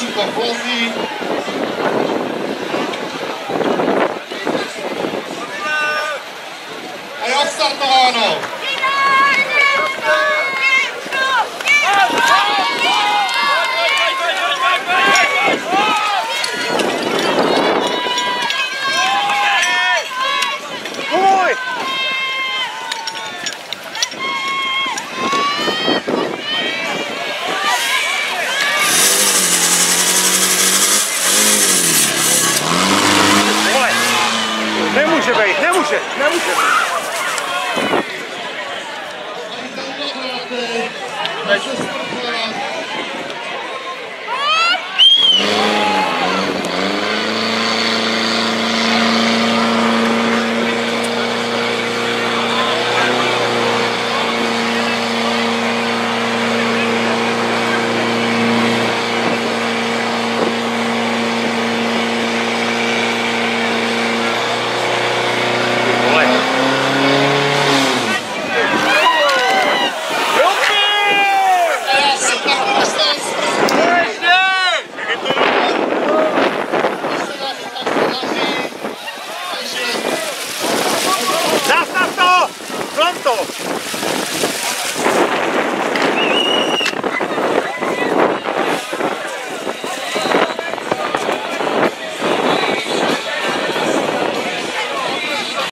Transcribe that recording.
Jirko Flozík. A je odstartováno. Nemůže být, nemůže, nemůže. Takže と。